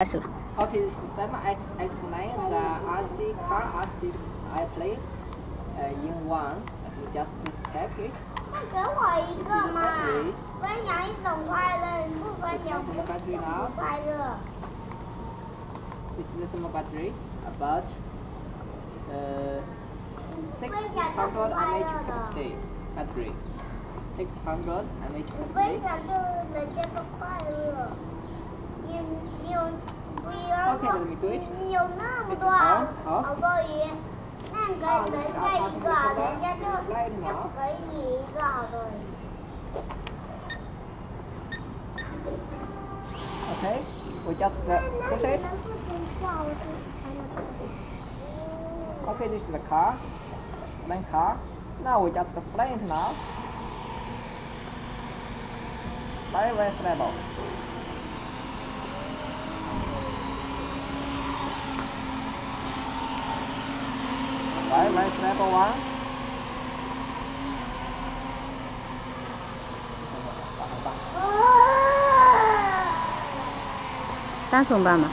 开始了。 Okay, system I explain the RC car RC airplane uh, in one. Let me just tap it. 那给我一个嘛，分享一种快乐，你不分享不不快乐。 This is the small battery about uh, 600 mAh capacity battery. 600 mAh 你 capacity. 分享就是人家的快乐。 Okay, let me do it. Uh, this is. À, Okay. Okay, the car, main car. Now we just play now. Very, very stable. 来来，snap 完。单怎办呢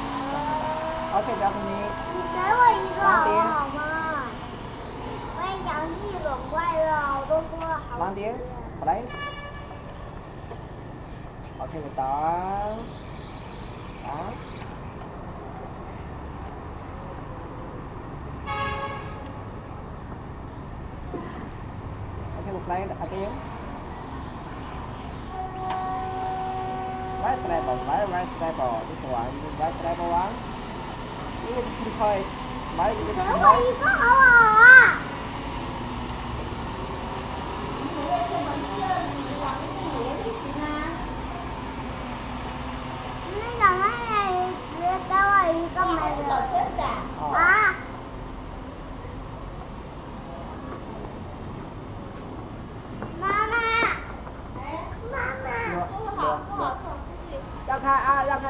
？OK，表哥你。你给我一个好吗？我也一种快乐，我都说了好。狼，好来。OK，我等。Flying again. Very stable, very very stable. This one, very stable one. You will deploy it. Very 给 good 我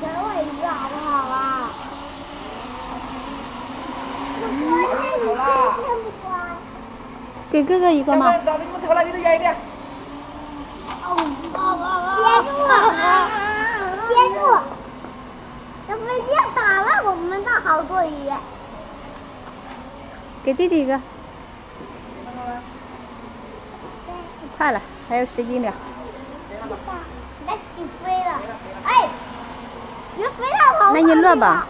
给我一个好不好啊？有啦。不乖。给哥哥一个嘛。小妹，找你们头来，离得远一点。憋住！憋住！这飞机打了我们的好多鱼。给弟弟一个。快了，还有十几秒。它起飞了，哎，你飞到头那你乐吧。